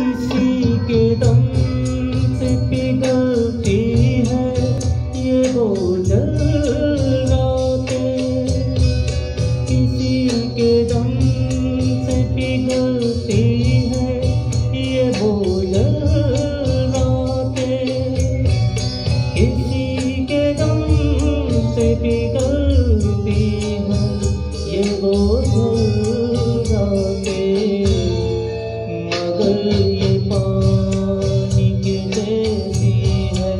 किसी के दम से पिघलती है, ये बोझल रातें किसी के दम से पिघलती है, ये बोझल रातें किसी के दम से पिघलती है, ये बोझल पानी के जैसी है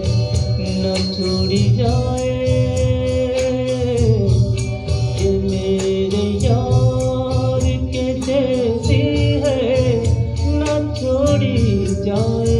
न छोड़ी जाए मेरे यार जैसी है न छोड़ी जाए।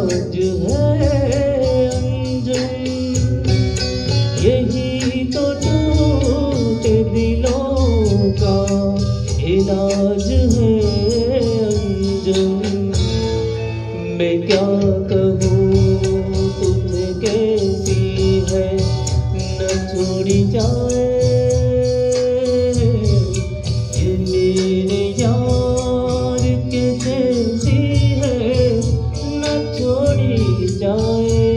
है अंजुम यही तो का इलाज है अंजुम मैं क्या कहूँ, तुझे कैसी है, न छोड़ी जाए छोड़ी